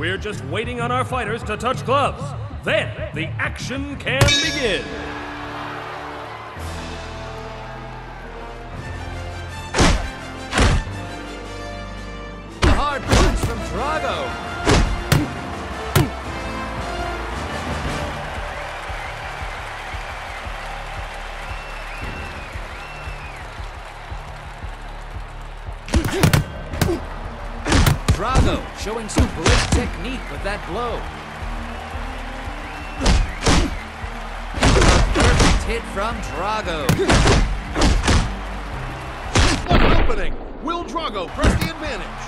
We're just waiting on our fighters to touch gloves. Then the action can begin. Drago showing some great technique with that blow. Perfect hit from Drago. What an opening! Will Drago press the advantage?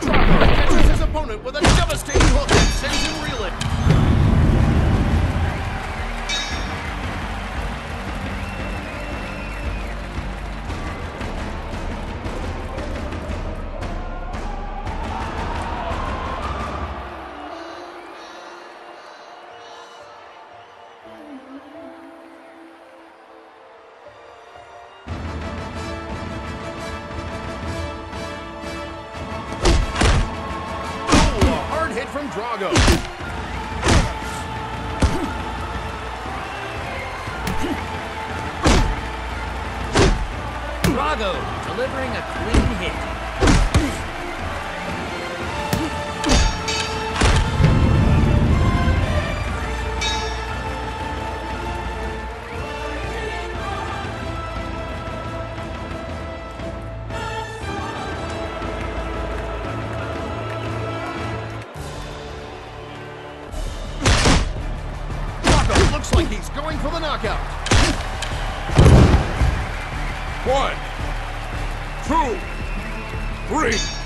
Drago catches his opponent with a devastating hook and sends him reeling. Hit from Drago. Drago delivering a clean hit. Going for the knockout. One, two, three.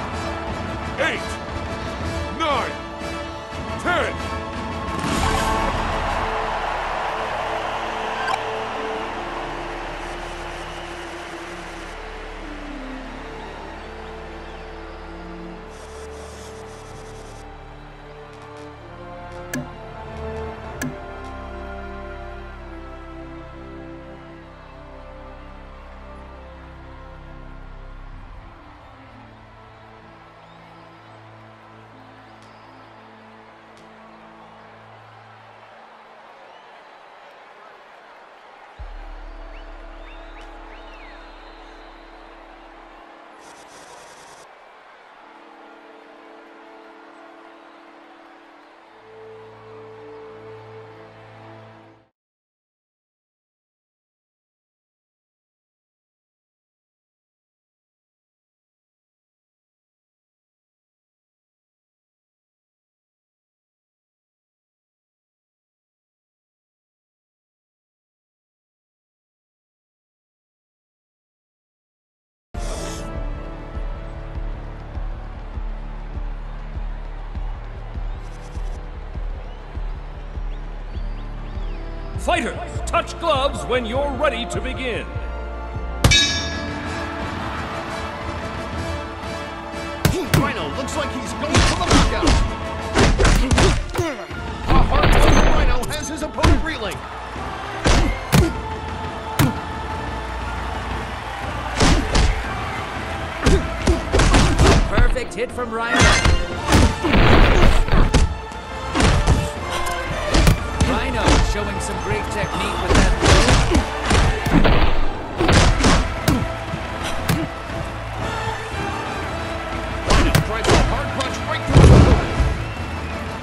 Fighters, touch gloves when you're ready to begin. Rhino looks like he's going for the knockout. A hard hit Rhino has his opponent reeling. perfect hit from Rhino. Showing some great technique with that throw.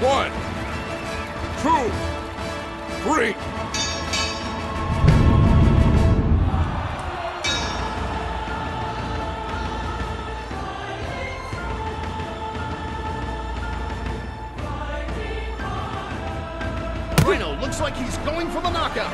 One, two, three. For the knockout.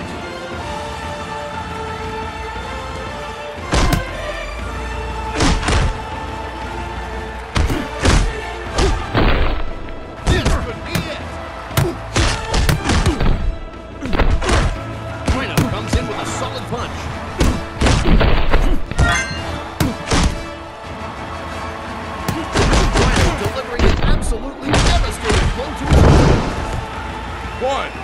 One,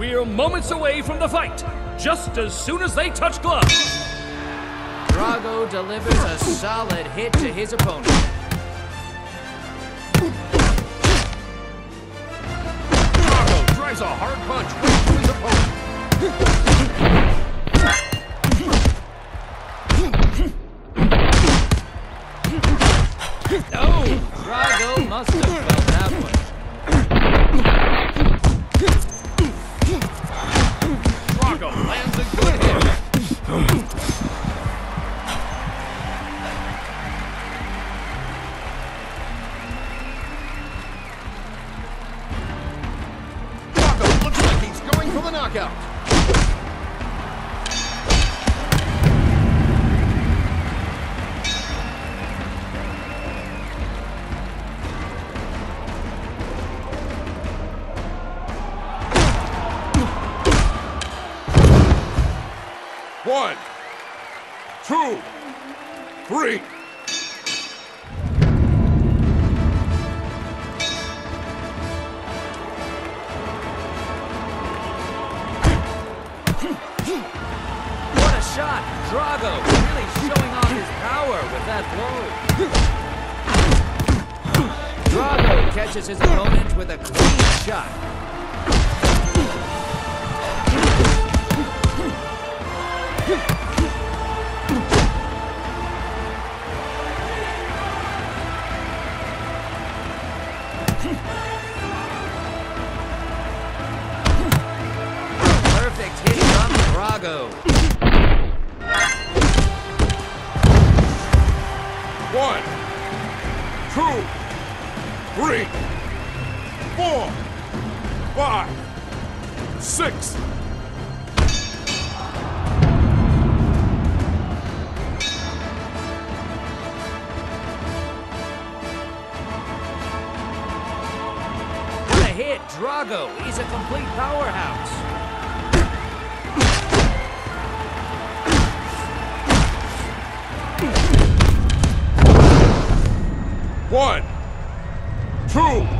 We're moments away from the fight, just as soon as they touch gloves. Drago delivers a solid hit to his opponent. Drago drives a hard punch right to his opponent. What a shot! Drago really showing off his power with that blow. Drago catches his opponent with a clean shot. Five, six. What a hit, Drago. He's a complete powerhouse. One, two,